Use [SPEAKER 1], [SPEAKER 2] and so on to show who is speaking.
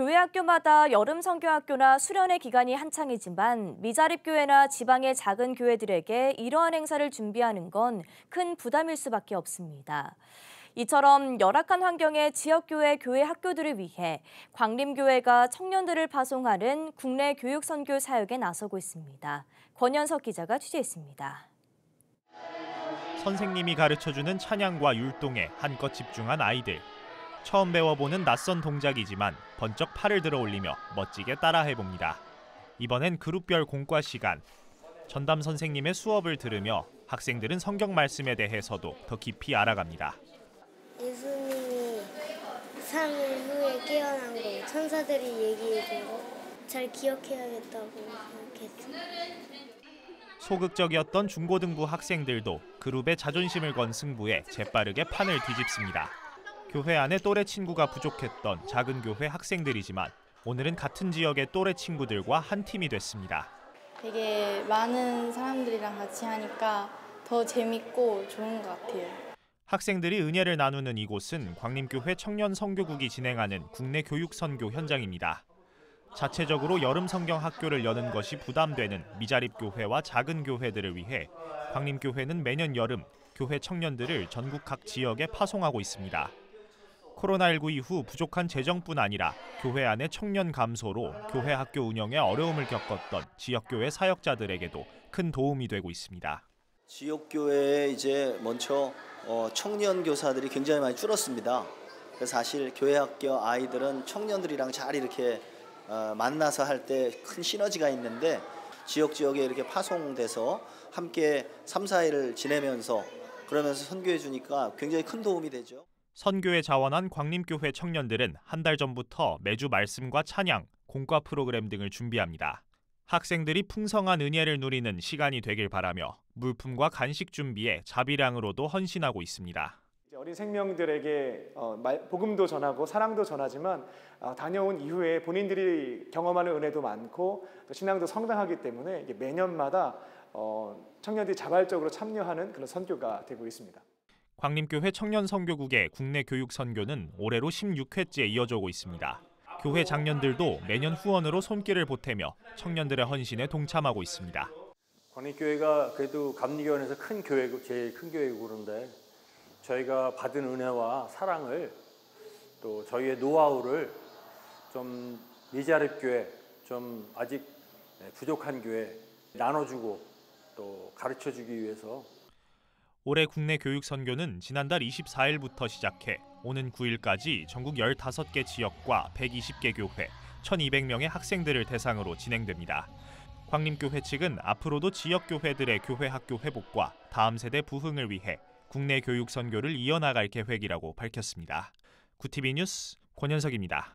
[SPEAKER 1] 교회 학교마다 여름 성교학교나 수련회 기간이 한창이지만 미자립 교회나 지방의 작은 교회들에게 이러한 행사를 준비하는 건 큰 부담일 수밖에 없습니다. 이처럼 열악한 환경의 지역교회 교회 학교들을 위해 광림교회가 청년들을 파송하는 국내 교육 선교 사역에 나서고 있습니다. 권현석 기자가 취재했습니다.
[SPEAKER 2] 선생님이 가르쳐주는 찬양과 율동에 한껏 집중한 아이들. 처음 배워보는 낯선 동작이지만 번쩍 팔을 들어 올리며 멋지게 따라해봅니다. 이번엔 그룹별 공과 시간. 전담 선생님의 수업을 들으며 학생들은 성경 말씀에 대해서도 더 깊이 알아갑니다.
[SPEAKER 3] 예수님이 3일 후에 깨어난 거 천사들이 얘기해주고 잘 기억해야겠다고 생각했어요.
[SPEAKER 2] 소극적이었던 중고등부 학생들도 그룹의 자존심을 건 승부에 재빠르게 판을 뒤집습니다. 교회 안에 또래 친구가 부족했던 작은 교회 학생들이지만 오늘은 같은 지역의 또래 친구들과 한 팀이 됐습니다.
[SPEAKER 4] 되게 많은 사람들이랑 같이 하니까 더 재밌고 좋은 것 같아요.
[SPEAKER 2] 학생들이 은혜를 나누는 이곳은 광림교회 청년 선교국이 진행하는 국내 교육 선교 현장입니다. 자체적으로 여름 성경 학교를 여는 것이 부담되는 미자립 교회와 작은 교회들을 위해 광림교회는 매년 여름 교회 청년들을 전국 각 지역에 파송하고 있습니다. 코로나19 이후 부족한 재정뿐 아니라 교회 안의 청년 감소로 교회 학교 운영에 어려움을 겪었던 지역교회 사역자들에게도 큰 도움이 되고 있습니다.
[SPEAKER 5] 지역교회에 이제 먼저 어, 청년 교사들이 굉장히 많이 줄었습니다. 그래서 사실 교회 학교 아이들은 청년들이랑 잘 이렇게 어, 만나서 할 때 큰 시너지가 있는데 지역 지역에 이렇게 파송돼서 함께 3, 4일을 지내면서 그러면서 선교해 주니까 굉장히 큰 도움이 되죠.
[SPEAKER 2] 선교에 자원한 광림교회 청년들은 한 달 전부터 매주 말씀과 찬양, 공과 프로그램 등을 준비합니다. 학생들이 풍성한 은혜를 누리는 시간이 되길 바라며 물품과 간식 준비에 자비량으로도 헌신하고 있습니다.
[SPEAKER 6] 어린 생명들에게 어, 복음도 전하고 사랑도 전하지만 어, 다녀온 이후에 본인들이 경험하는 은혜도 많고 또 신앙도 성장하기 때문에 매년마다 어, 청년들이 자발적으로 참여하는 그런 선교가 되고 있습니다.
[SPEAKER 2] 광림교회 청년 선교국의 국내 교육 선교는 올해로 16회째 이어져고 있습니다. 교회 장년들도 매년 후원으로 손길을 보태며 청년들의 헌신에 동참하고 있습니다.
[SPEAKER 7] 광림교회가 그래도 감리교원에서 큰 교회고 제일 큰 교회고 그런데 저희가 받은 은혜와 사랑을 또 저희의 노하우를 좀 미자립 교회, 좀 아직 부족한 교회 나눠주고 또 가르쳐주기 위해서
[SPEAKER 2] 올해 국내 교육 선교는 지난달 24일부터 시작해 오는 9일까지 전국 15개 지역과 120개 교회, 1,200명의 학생들을 대상으로 진행됩니다. 광림교회 측은 앞으로도 지역 교회들의 교회 학교 회복과 다음 세대 부흥을 위해 국내 교육 선교를 이어나갈 계획이라고 밝혔습니다. 구티비 뉴스 권현석입니다.